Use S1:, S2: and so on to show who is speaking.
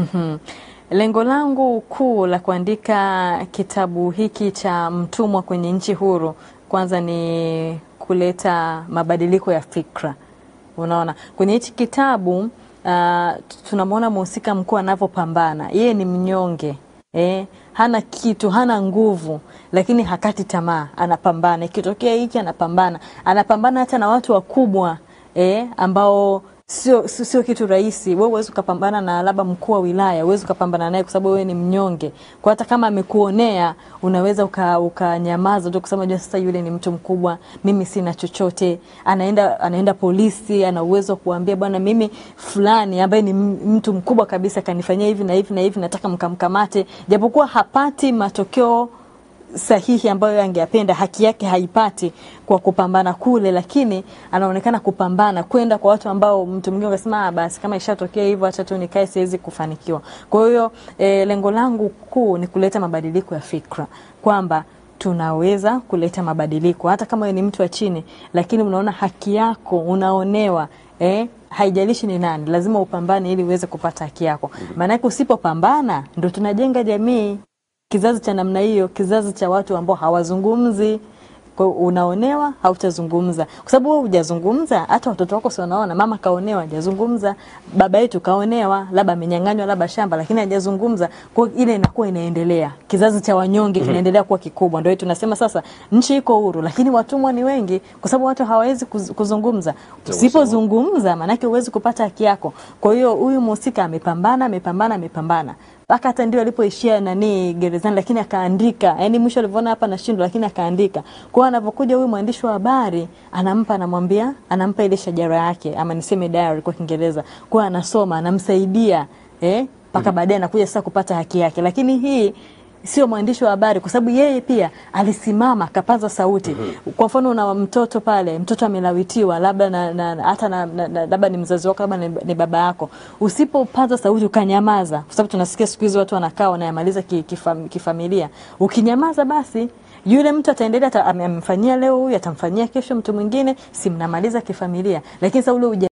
S1: Mhm. Lengo langu kuu la kuandika kitabu hiki cha Mtumwa kwenye Nchi Huru kwanza ni kuleta mabadiliko ya fikra. Unaona, kwenye hichi kitabu uh, tunamwona mhusika mkuu anavyopambana. Yeye ni mnyonge eh, hana kitu, hana nguvu, lakini hakati tamaa, anapambana. Ikitokea hiki anapambana, anapambana hata na watu wakubwa eh, ambao sio sio kitu rahisi. Wewe huwezi ukapambana na labda mkuu wa wilaya, huwezi ukapambana naye kwa sababu wewe ni mnyonge. Kwa hata kama amekuonea, unaweza ukanyamaza uka tu kusema jua sasa yule ni mtu mkubwa, mimi sina chochote. Anaenda anaenda polisi, ana uwezo kuambia bwana, mimi fulani ambaye ni mtu mkubwa kabisa kanifanyia hivi na hivi na hivi, nataka mkamkamate, japokuwa hapati matokeo sahihi ambayo angeyapenda, haki yake haipati kwa kupambana kule, lakini anaonekana kupambana kwenda kwa watu ambao mtu mwingine akasema ah, basi kama ishatokea hivyo, acha tu nikae, siwezi kufanikiwa. Kwa hiyo e, lengo langu kuu ni kuleta mabadiliko ya fikra kwamba tunaweza kuleta mabadiliko hata kama ni mtu wa chini, lakini unaona haki yako unaonewa eh, haijalishi ni nani, lazima upambane ili uweze kupata haki yako. Maanake usipopambana ndo tunajenga jamii kizazi cha namna hiyo, kizazi cha watu ambao hawazungumzi. Kwa unaonewa, hautazungumza kwa sababu wewe hujazungumza. Hata watoto wako si wanaona mama kaonewa, hajazungumza. Baba yetu kaonewa, labda amenyang'anywa labda shamba, lakini hajazungumza. Kwa ile inakuwa inaendelea, kizazi cha wanyonge kinaendelea kuwa kikubwa. Ndio tunasema sasa nchi iko huru, lakini watumwa ni wengi, kwa sababu watu hawawezi kuzungumza. Usipozungumza, maanake huwezi kupata haki yako. Kwa hiyo huyu mhusika amepambana, amepambana, amepambana mpaka hata ndio alipoishia nani gerezani, lakini akaandika. Yani mwisho alivyoona hapa nashindwa, lakini akaandika. Kwa hiyo anapokuja huyu mwandishi wa habari anampa, anamwambia, anampa ile shajara yake, ama niseme diary kwa Kiingereza, kwa anasoma, anamsaidia eh, mpaka baadaye anakuja sasa kupata haki yake. Lakini hii sio mwandishi wa habari, kwa sababu yeye pia alisimama akapaza sauti. Kwa mfano, na mtoto pale, mtoto amelawitiwa labda na, na, hata na, na, na, labda ni mzazi wako, labda ni, ni baba yako, usipopaza sauti ukanyamaza, kwa sababu tunasikia siku hizi watu wanakaa wanayamaliza kifam, kifamilia. Ukinyamaza basi yule mtu ataendelea, amemfanyia leo huyu, atamfanyia kesho mtu mwingine, si mnamaliza kifamilia, lakini sasa ule